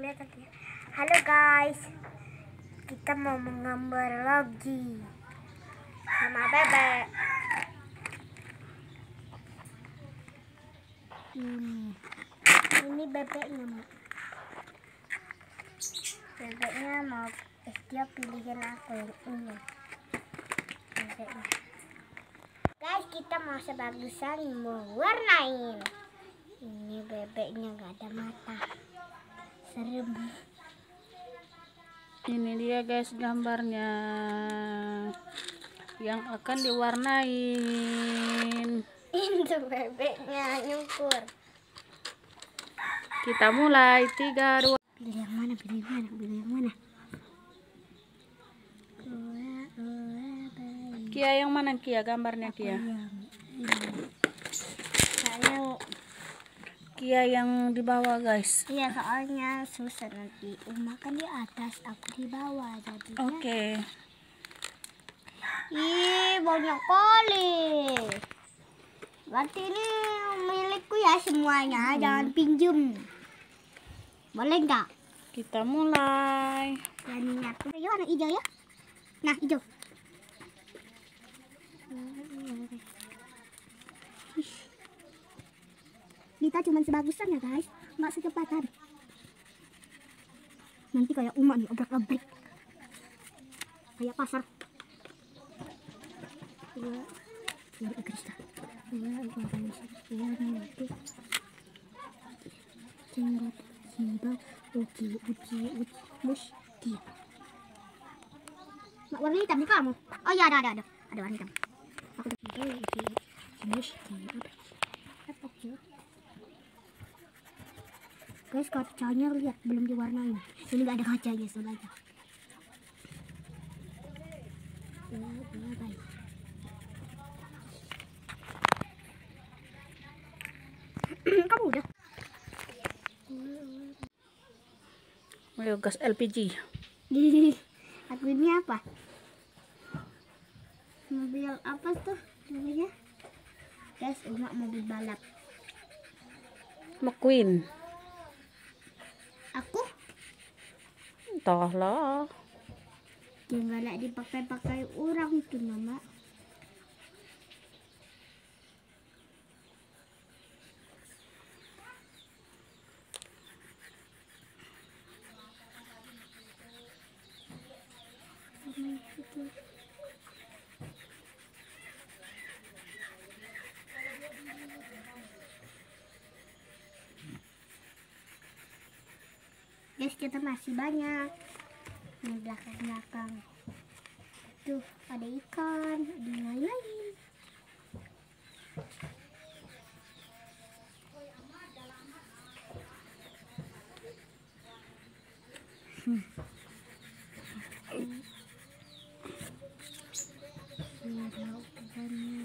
kelihatan ya halo guys. Kita mau menggambar lagi. Sama bebek ini ini bebeknya bebeknya mau. Eh, dia pilihin aku yang ini. Bebeknya guys kita mau sebagusan mewarnain ini bebeknya gak ada mata serem Ini dia guys gambarnya yang akan diwarnain. itu bebeknya nyukur Kita mulai tiga dua. pilih yang mana pilih yang mana pilih yang mana. Kia yang mana Kia gambarnya Kia? saya Kia yang di bawah guys. iya soalnya susah nanti. Uma kan di atas aku di bawah jadi Oke. ih banyak kali. Berarti ini milikku ya semuanya. Jangan pinjem boleh nggak? Kita mulai. ya warna hijau ya. Nah hijau kita cuma sebagusan ya guys. Nggak secepatan. Nanti kayak umat nih obrak abrik kayak pasar. Ya ini agrista ya organisasi ya nanti. Tinggal hibah uji uji uji musti. Mak warna hitam di kamu? Oh iya ada ada ada. Ada warna hitam. Aku uji uji musti apa apa ya guys kacanya lihat belum diwarnain. Ini gak ada kacanya soalnya ya, ya, kamu udah? Ayo gas LPG. aku ini apa? Mobil apa tuh namanya? Guys emak mobil balap. McQueen. Aku Entahlah. nak dipakai-pakai orang tuh mama Guys, kita masih banyak di belakang-belakang. Tuh, ada ikan, ada yang lain-lain. Hmm. Ini.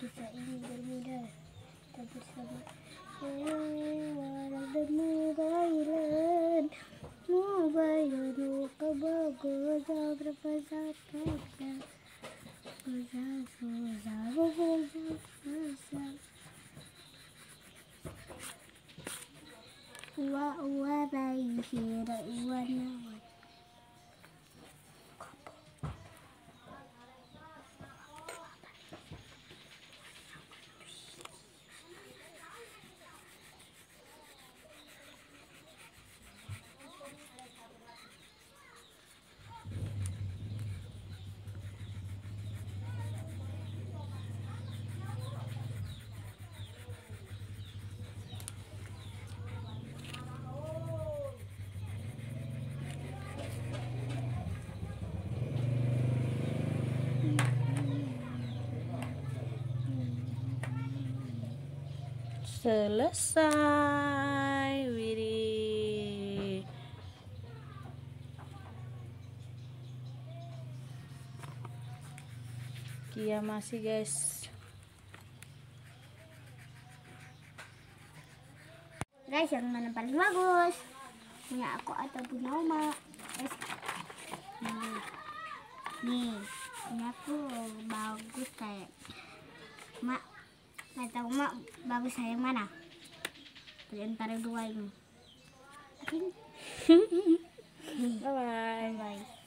Kita ini bermuda. Kita bersama. Walau demi goza, pra gozar, pra gozar, gozar, vou gozar, gozar. What, what I hear, what now? selesai wiri Kia masih guys. Guys yang mana paling bagus? Punya aku atau punya oma guys nih nih ini aku bagus kayak mak nggak tahu Mak bagus saya yang mana? Di antara dua ini. Oke, Bye bye. bye.